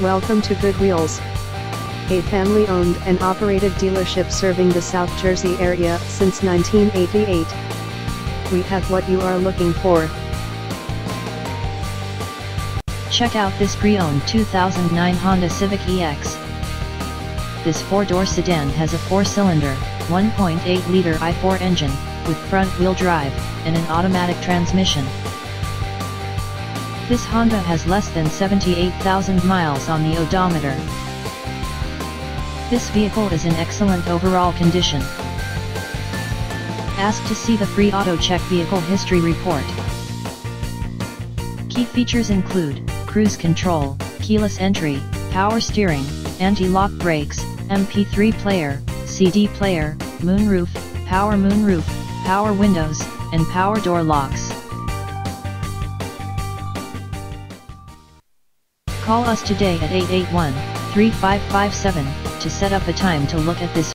Welcome to Good Wheels, a family-owned and operated dealership serving the South Jersey area since 1988. We have what you are looking for. Check out this pre-owned 2009 Honda Civic EX. This four-door sedan has a four-cylinder, 1.8-liter i4 engine, with front-wheel drive, and an automatic transmission. This Honda has less than 78,000 miles on the odometer. This vehicle is in excellent overall condition. Ask to see the free AutoCheck Vehicle History Report. Key features include, cruise control, keyless entry, power steering, anti-lock brakes, MP3 player, CD player, moonroof, power moonroof, power windows, and power door locks. Call us today at 881-3557 to set up a time to look at this